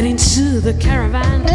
Get into the caravan.